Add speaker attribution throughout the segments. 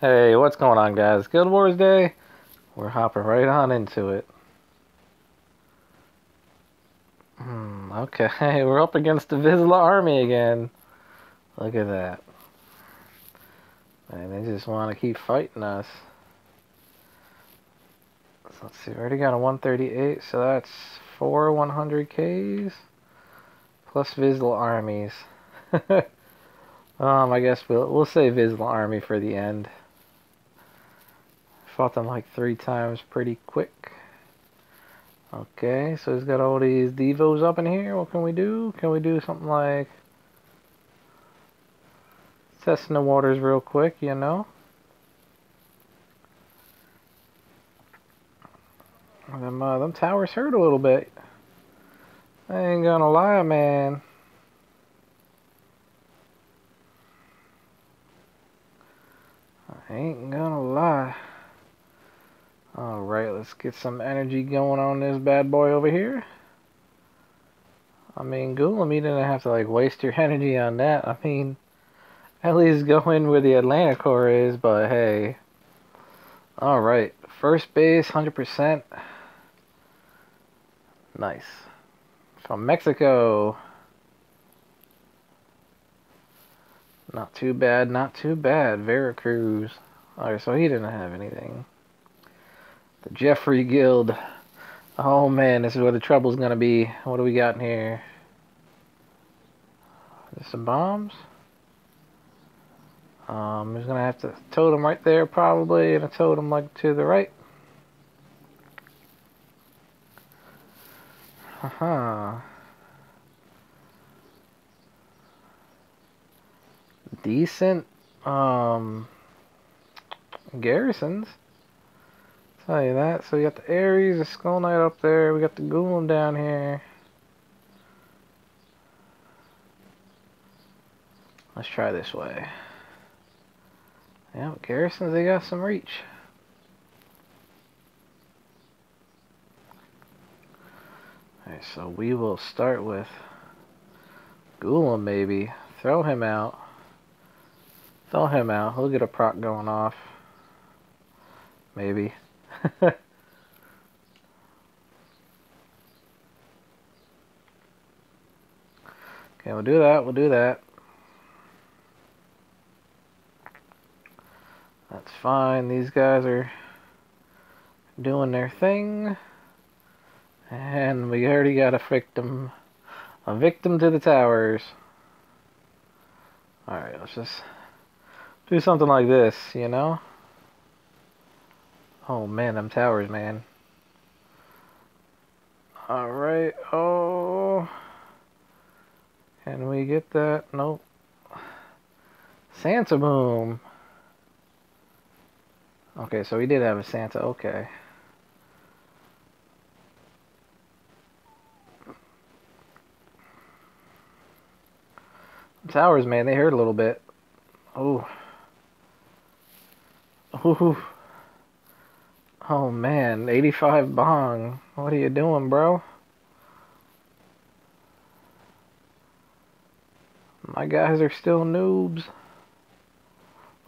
Speaker 1: Hey, what's going on, guys? Guild Wars Day? We're hopping right on into it. Hmm, okay, we're up against the Vizsla army again. Look at that. And they just want to keep fighting us. So let's see, we already got a 138, so that's four 100Ks plus Vizsla armies. um, I guess we'll, we'll say Vizsla army for the end. Fought them like three times pretty quick. Okay, so he's got all these devos up in here. What can we do? Can we do something like testing the waters real quick, you know? Them, uh, them towers hurt a little bit. I ain't gonna lie, man. I ain't gonna lie. Alright, let's get some energy going on this bad boy over here. I mean, Gulam, you didn't have to, like, waste your energy on that. I mean, at least go in where the Atlantic core is, but hey. Alright, first base, 100%. Nice. From Mexico. Not too bad, not too bad. Veracruz. Alright, so he didn't have anything. The Jeffrey Guild. Oh man, this is where the trouble's gonna be. What do we got in here? There's some bombs. Um, he's gonna have to totem right there probably, and a totem like to the right. Haha. Decent um garrisons. Tell you that. So we got the Ares, the Skull Knight up there. We got the Golem down here. Let's try this way. Yeah, garrisons, they got some reach. Alright, so we will start with Golem, maybe. Throw him out. Throw him out. He'll get a proc going off. Maybe. okay, we'll do that, we'll do that. That's fine, these guys are doing their thing. And we already got a victim. A victim to the towers. Alright, let's just do something like this, you know? Oh man, them towers, man. Alright, oh. Can we get that? Nope. Santa Boom. Okay, so we did have a Santa, okay. Towers, man, they hurt a little bit. Oh. Ooh. Oh man, 85 bong. What are you doing, bro? My guys are still noobs.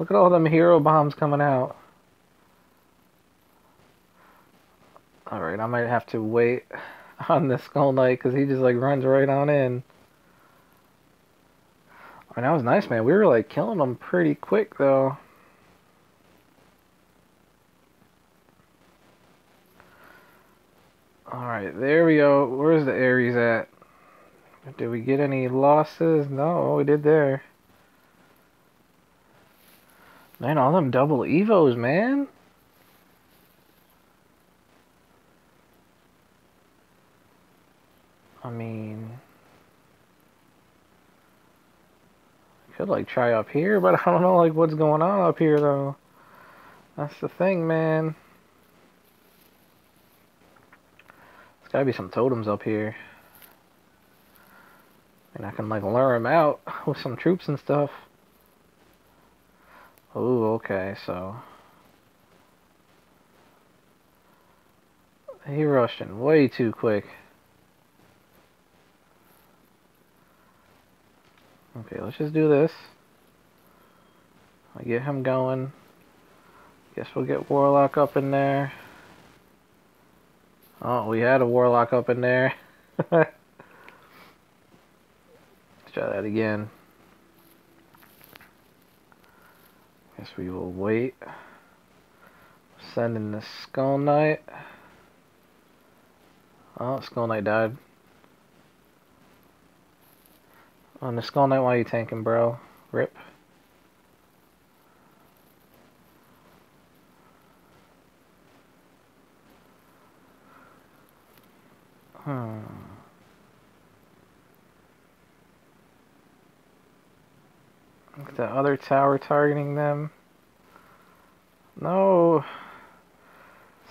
Speaker 1: Look at all them hero bombs coming out. Alright, I might have to wait on this Skull Knight because he just like runs right on in. Alright, that was nice, man. We were like killing them pretty quick though. Alright, there we go. Where's the Ares at? Did we get any losses? No, we did there. Man, all them double Evos, man. I mean... Could, like, try up here, but I don't know, like, what's going on up here, though. That's the thing, man. Gotta be some totems up here. And I can like lure him out with some troops and stuff. Oh, okay, so. He rushed in way too quick. Okay, let's just do this. I get him going. Guess we'll get Warlock up in there. Oh, we had a Warlock up in there. Let's try that again. Guess we will wait. Send in the Skull Knight. Oh, Skull Knight died. Oh, On the Skull Knight, why are you tanking, bro? Rip. Hmm. Look the other tower targeting them. No.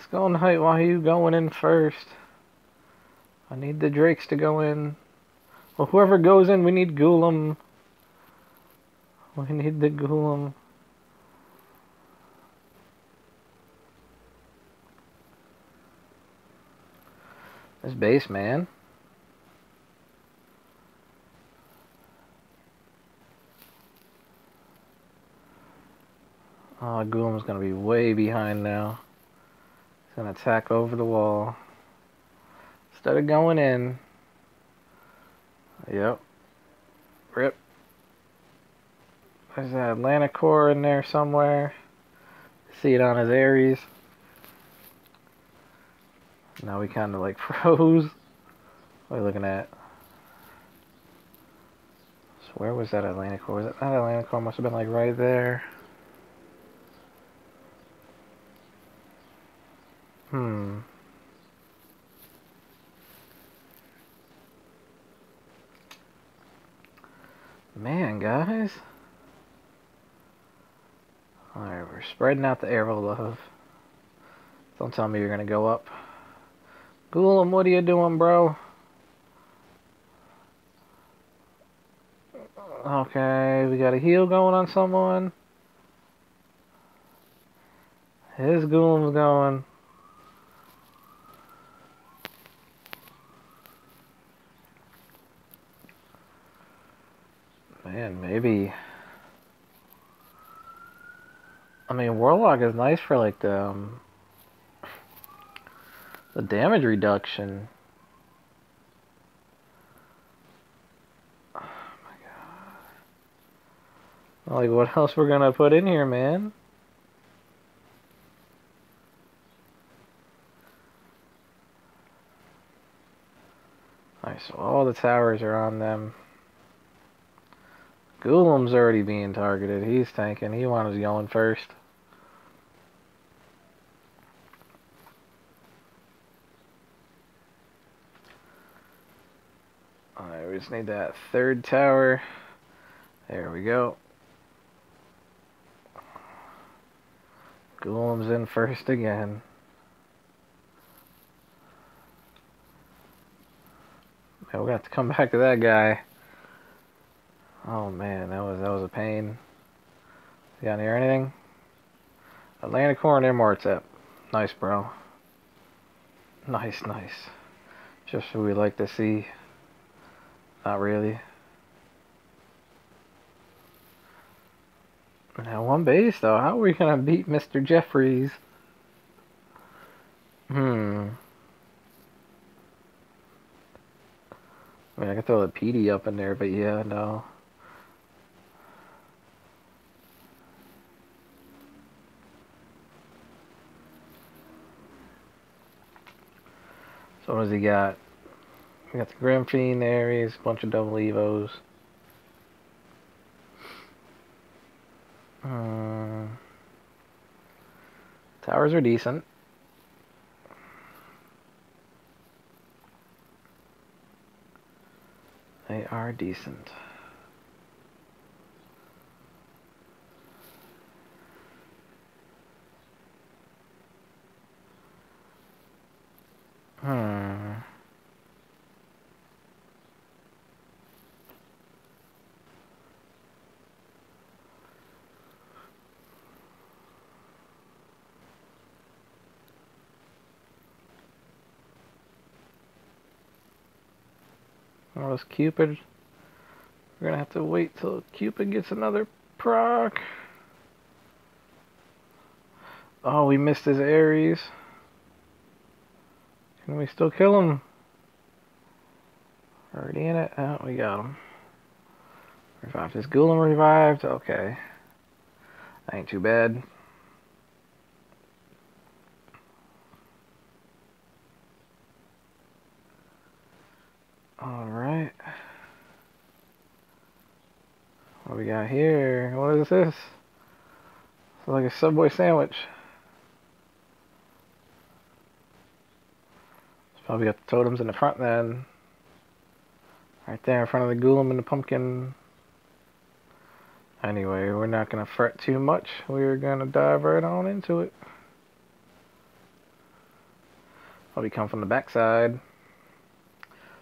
Speaker 1: Skull Knight, why are you going in first? I need the Drakes to go in. Well, whoever goes in, we need Golem. We need the Golem. This base, man. Ah, oh, Golem's gonna be way behind now. He's gonna attack over the wall. Instead of going in. Yep. Rip. There's that Atlantic core in there somewhere. See it on his Ares. Now we kind of like froze. What are you looking at? So where was that Atlantic core? Was that, Atlantic core must have been like right there. Hmm. Man, guys. Alright, we're spreading out the arrow love. Don't tell me you're gonna go up. Golem, what are you doing, bro? Okay, we got a heal going on someone. His Golem's going. Man, maybe... I mean, Warlock is nice for, like, the... Um, the damage reduction. Oh my god. Like, what else we're gonna put in here, man? Alright, so all the towers are on them. Golem's already being targeted. He's tanking. He wanted going first. Alright, we just need that third tower. There we go. Golem's in first again. Man, we have to come back to that guy. Oh man, that was that was a pain. You got near anything? Atlantic Horn Immortep. Nice, bro. Nice, nice. Just what we like to see. Not really. Now one base though, how are we gonna beat Mr. Jeffries? Hmm. I mean I could throw the PD up in there, but yeah, no. So what does he got? We got the Grim Fiend Ares, a bunch of double Evos. Uh, towers are decent. They are decent. Hmm. This Cupid. We're gonna have to wait till Cupid gets another proc. Oh, we missed his Ares. Can we still kill him? Already in it? Oh, we got him. Revived his Golem revived. Okay. Ain't too bad. Alright. What we got here? What is this? It's like a Subway sandwich. It's probably got the totems in the front then. Right there in front of the Golem and the pumpkin. Anyway, we're not going to fret too much. We're going to dive right on into it. Probably come from the backside.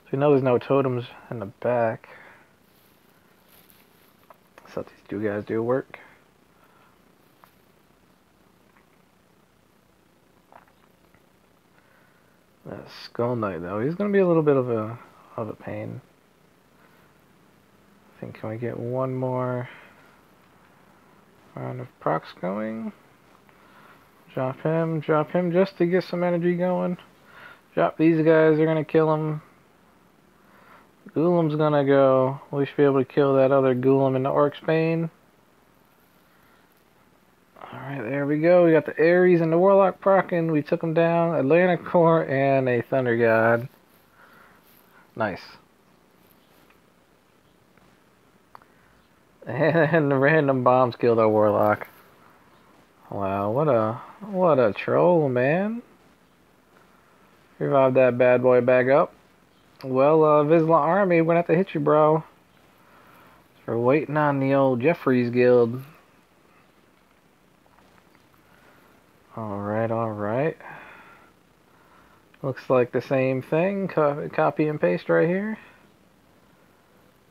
Speaker 1: So we know there's no totems in the back. So these two guys do work. That Skull Knight though, he's gonna be a little bit of a of a pain. I think can we get one more round of procs going? Drop him, drop him just to get some energy going. Drop these guys, they're gonna kill him. Golem's gonna go. We should be able to kill that other Golem in the Orc's Bane. Alright, there we go. We got the Ares and the Warlock procking. We took them down. Atlantic Core and a Thunder God. Nice. And the random bombs killed our Warlock. Wow, what a what a troll, man. Revive that bad boy back up. Well, uh, Vizsla Army we're gonna have to hit you, bro. We're waiting on the old Jeffries Guild. Alright, alright. Looks like the same thing. Co copy and paste right here.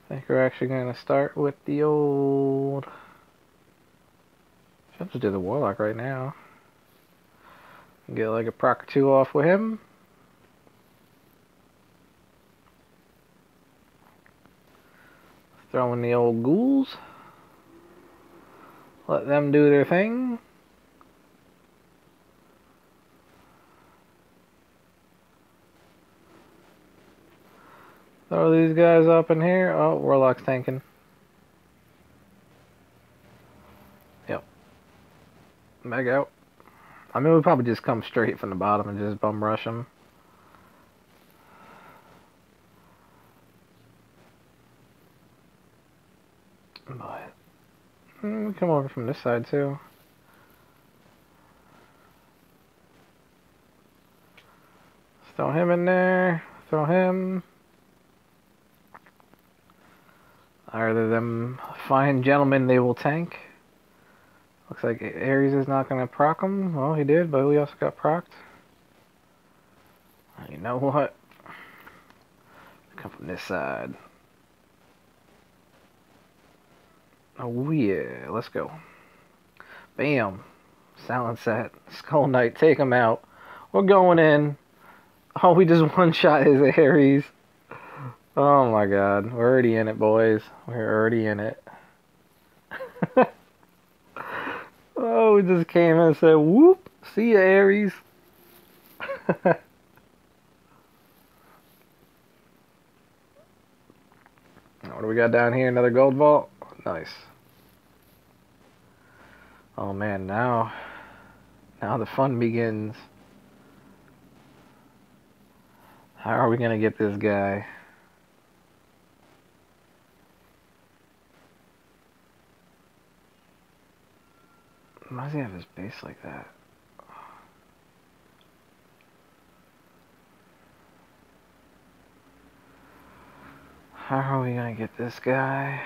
Speaker 1: I think we're actually going to start with the old... I'll just do the Warlock right now. Get like a proc or two off with him. Throw in the old ghouls. Let them do their thing. Throw these guys up in here. Oh, Warlock's tanking. Yep. Back out. I mean, we probably just come straight from the bottom and just bum rush them. Mm, come over from this side too. throw him in there. Throw him. Either them fine gentlemen they will tank. Looks like Ares is not going to proc him. Well, he did, but we also got procced. You know what? Come from this side. Oh yeah, let's go. Bam. Silence that. Skull Knight, take him out. We're going in. Oh, we just one-shot his Ares. Oh my god. We're already in it, boys. We're already in it. oh, we just came in and said, whoop. See ya, Ares. what do we got down here? Another gold vault? Nice. Oh man, now, now the fun begins. How are we gonna get this guy? Why does he have his base like that? How are we gonna get this guy?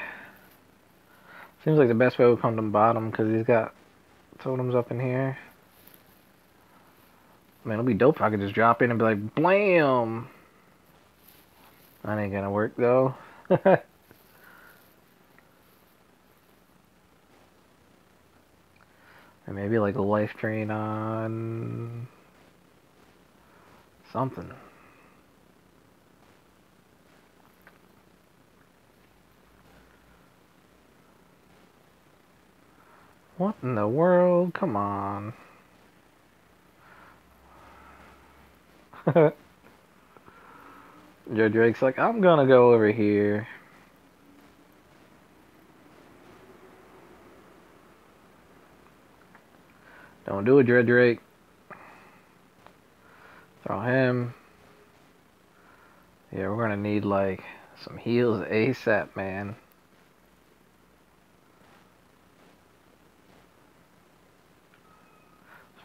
Speaker 1: Seems like the best way would come to bottom because he's got totems up in here. Man, it'll be dope if I could just drop in and be like, BLAM! That ain't gonna work though. and maybe like a life drain on something. What in the world? Come on. Joe Drake's like, I'm gonna go over here. Don't do it, Dread Drake. Throw him. Yeah, we're gonna need like some heals ASAP, man.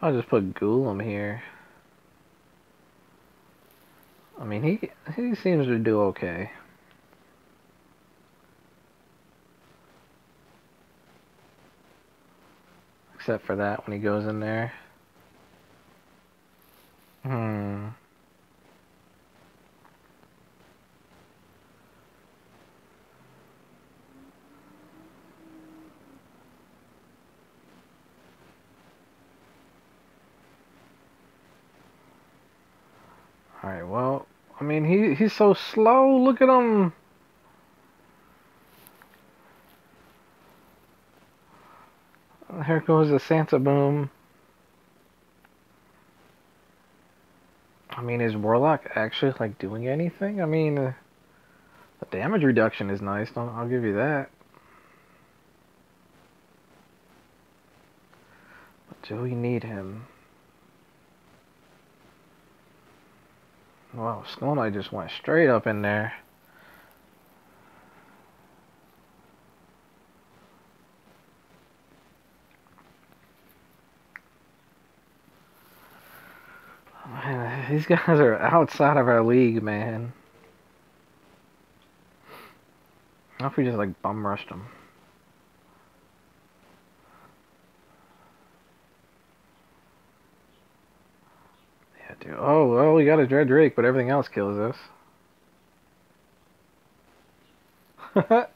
Speaker 1: I'll just put Golem here. I mean, he he seems to do okay. Except for that when he goes in there. Hmm. Alright, well, I mean, he he's so slow. Look at him. Here goes the Santa Boom. I mean, is Warlock actually, like, doing anything? I mean, uh, the damage reduction is nice. I'll, I'll give you that. But do we need him? Wow, Skull Knight just went straight up in there. Man, these guys are outside of our league, man. How if we just like bum rushed them? Oh, well, we got a Dread Drake, but everything else kills us.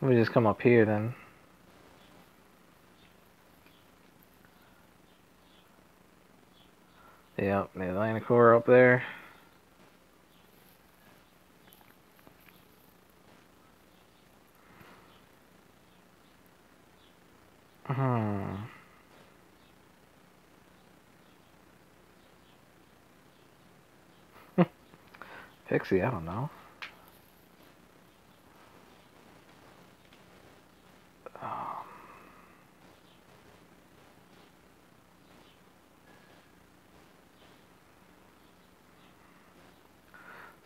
Speaker 1: Me just come up here then. Yep, the Atlantic core up there. Hmm. Pixie, I don't know. Um,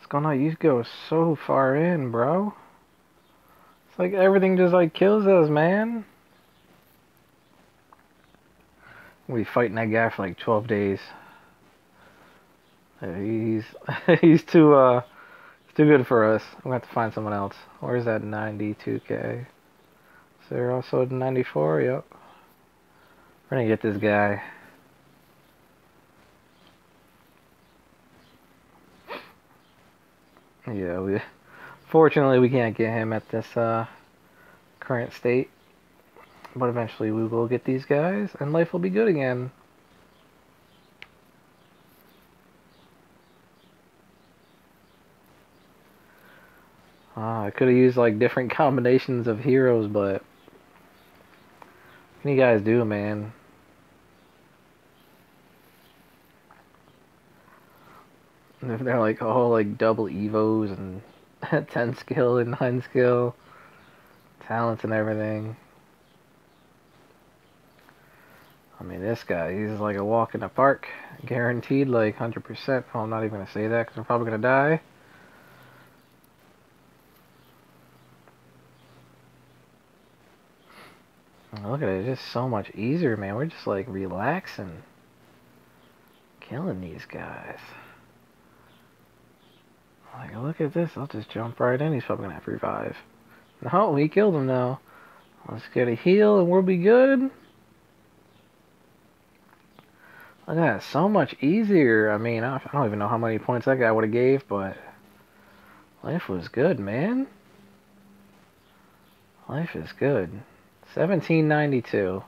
Speaker 1: Skull Knight, you go so far in, bro. It's like everything just like kills us, man. We fighting that guy for like 12 days. He's he's too uh too good for us. I'm gonna have to find someone else. Where's that 92k? Is there also 94? Yep. We're gonna get this guy. Yeah, we fortunately we can't get him at this uh current state. But eventually we will get these guys and life will be good again. Uh, I could have used like different combinations of heroes, but what can you guys do, man? If they're like all like double evos and 10 skill and 9 skill, talents and everything. I mean, this guy, he's like a walk in the park. Guaranteed, like 100%. Well, I'm not even going to say that because I'm probably going to die. Look at it, it's just so much easier, man. We're just like relaxing. Killing these guys. Like, look at this. I'll just jump right in. He's probably going to have to revive. No, we killed him now. Let's get a heal and we'll be good. Look at that. So much easier. I mean, I don't even know how many points that guy would have gave, but life was good, man. Life is good. 1792.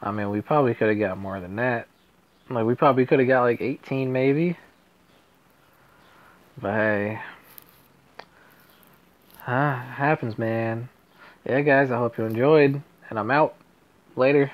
Speaker 1: I mean, we probably could have got more than that. Like, we probably could have got like 18 maybe. But hey. Ah, happens, man. Yeah, guys, I hope you enjoyed. And I'm out. Later.